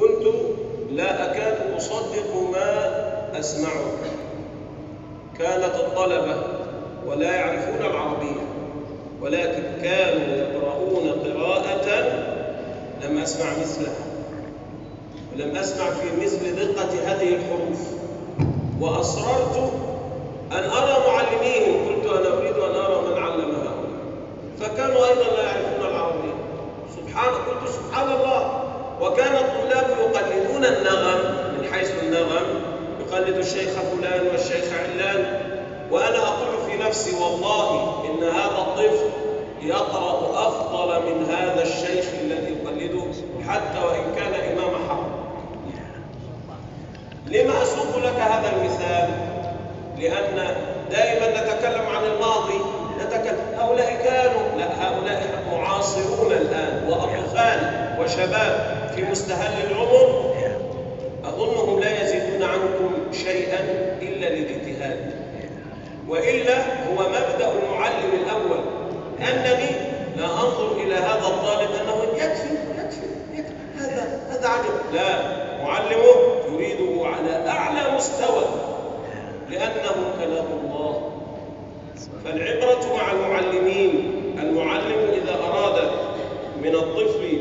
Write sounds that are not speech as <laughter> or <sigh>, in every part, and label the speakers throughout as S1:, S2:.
S1: كنت لا أكاد أصدق ما أسمعه. كانت الطلبة ولا يعرفون العربية ولكن كانوا يقرؤون قراءة لم أسمع مثلها ولم أسمع في مثل دقة هذه الحروف. وأصررت أن أرى معلميهم قلت أنا أريد أن أرى من علم هؤلاء. فكانوا أيضا لا يعرفون العربية. سبحان قلت سبحان الله. وكان الطلاب يقلدون النغم من حيث النغم. يقلد الشيخ فلان والشيخ علان. وأنا أقول في نفسي والله إن هذا الطفل يقرأ أفضل من هذا الشيخ الذي يقلده حتى وإن كان إمام حرم لما أسوق لك هذا المثال؟ لأن دائما نتكلم عن الماضي. نتكلم هؤلاء كانوا لا هؤلاء معاصرون. وشباب في مستهل العمر أظنهم لا يزيدون عنكم شيئا إلا للاجتهاد. وإلا هو مبدأ المعلم الأول. أنني لا أنظر إلى هذا الطالب أنه يكفي يكفي, يكفي. هذا هذا عجب لا معلمه يريده على أعلى مستوى. لأنه كلام الله. فالعبرة مع المعلمين المعلم إذا أراد من الطفل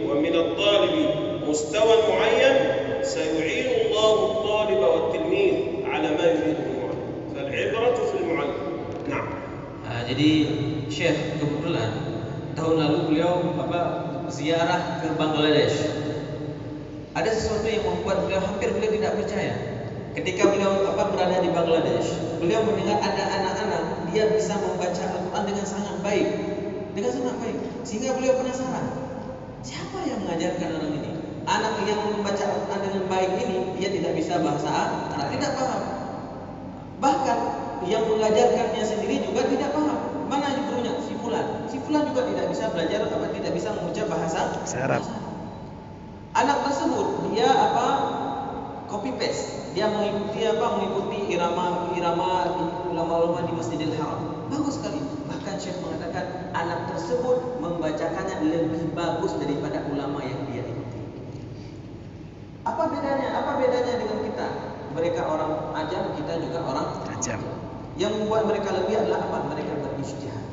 S1: مستوى معين سيعين الله الطالب والتلميذ على ما يريده المعلم فالعبرة في المعلم نعم
S2: Nah, jadi Syekh kebetulan tahun lalu beliau apa ziarah ke Bangladesh. Ada sesuatu yang membuat beliau hampir beliau tidak percaya. Ketika beliau apa berada di Bangladesh, beliau mendengar ada anak-anak dia bisa membaca Al-Quran dengan sangat baik, dengan sangat baik, sehingga beliau penasaran. Siapa yang mengajarkan orang ini? Anak yang membaca Al-Quran dengan baik ini dia tidak bisa bahasa Arab, tidak paham. Bahkan yang mengajarkannya sendiri juga tidak paham. Mana gurunya? Si fulan. Si fulan juga tidak bisa belajar apa tidak bisa mengucap bahasa
S3: Arab.
S2: Anak tersebut dia apa copy paste. Dia mengikuti apa mengikuti irama irama ulama-ulama di Masjidil Haram. Bagus sekali. Bahkan Syekh mengatakan anak tersebut membacakannya lebih bagus daripada ulama yang dia ikuti. Apa bedanya? Apa bedanya dengan kita? Mereka orang ajam, kita juga orang
S3: Ajam.
S2: yang membuat mereka lebih adalah apa? Mereka berijtihad.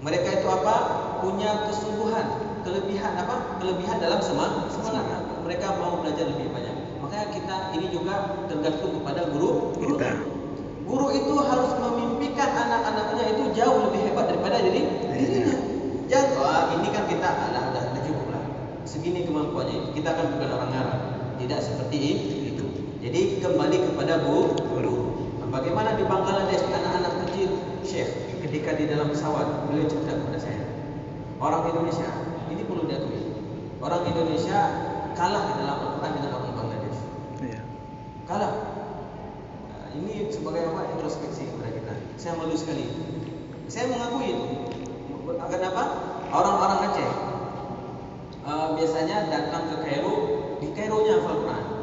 S2: Mereka itu apa? Punya kesungguhan, kelebihan apa? Kelebihan dalam semangat. Semangat. Mereka mau belajar lebih banyak. Makanya kita ini juga tergantung kepada guru. Guru,
S3: Kita.
S2: guru itu harus memimpikan anak-anaknya itu jauh lebih hebat daripada diri dirinya. Jangan wah ini kan kita ada cukup lah. Segini kemampuannya. Kita kan bukan orang Arab. Tidak seperti itu. Jadi kembali kepada guru.
S3: Guru.
S2: Bagaimana di Bangladesh anak-anak kecil? Syekh ketika di dalam pesawat beliau cerita kepada saya. Orang Indonesia ini perlu diakui. Orang Indonesia kalah di dalam Al-Quran dengan orang Bangladesh.
S3: Iya.
S2: kalah. Nah, ini sebagai apa? Introspeksi kepada kita. Saya malu sekali. Saya mengakui itu. Kenapa orang-orang Aceh eh, biasanya datang ke Kairo di Kaironya hafal Quran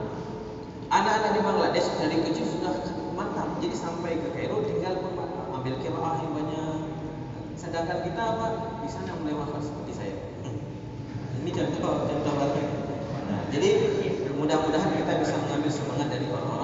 S2: anak-anak di Bangladesh dari kecil sudah mantap jadi sampai ke Kairo tinggal ambil kiraah yang banyak. Sedangkan kita apa di sana mulai seperti saya. <laughs> Ini contoh contoh baru nah, jadi mudah-mudahan kita bisa mengambil semangat dari orang